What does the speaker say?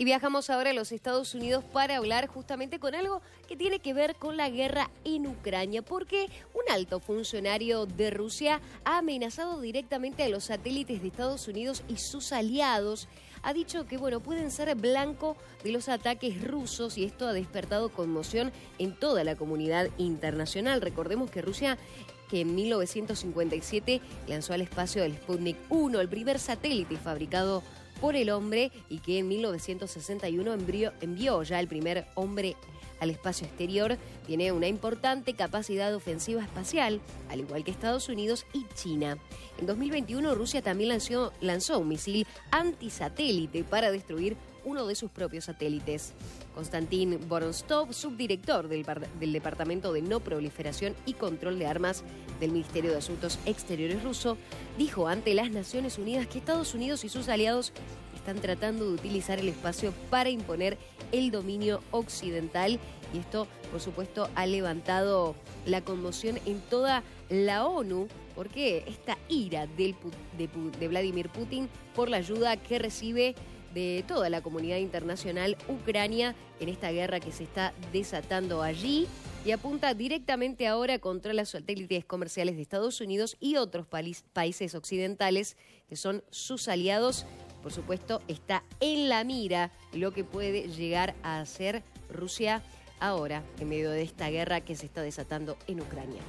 Y viajamos ahora a los Estados Unidos para hablar justamente con algo que tiene que ver con la guerra en Ucrania, porque un alto funcionario de Rusia ha amenazado directamente a los satélites de Estados Unidos y sus aliados. Ha dicho que bueno, pueden ser blanco de los ataques rusos y esto ha despertado conmoción en toda la comunidad internacional. Recordemos que Rusia que en 1957 lanzó al espacio el Sputnik 1, el primer satélite fabricado por el hombre y que en 1961 envió, ya el primer hombre al espacio exterior, tiene una importante capacidad ofensiva espacial, al igual que Estados Unidos y China. En 2021 Rusia también lanzó, lanzó un misil antisatélite para destruir uno de sus propios satélites. Konstantin Voronstov, subdirector del, Departamento de No Proliferación y Control de Armas del Ministerio de Asuntos Exteriores ruso, dijo ante las Naciones Unidas que Estados Unidos y sus aliados están tratando de utilizar el espacio para imponer el dominio occidental y esto, por supuesto, ha levantado la conmoción en toda la ONU porque esta ira de Vladimir Putin por la ayuda que recibe de toda la comunidad internacional Ucrania en esta guerra que se está desatando allí y apunta directamente ahora contra las satélites comerciales de Estados Unidos y otros países occidentales que son sus aliados. Por supuesto, está en la mira lo que puede llegar a hacer Rusia ahora en medio de esta guerra que se está desatando en Ucrania.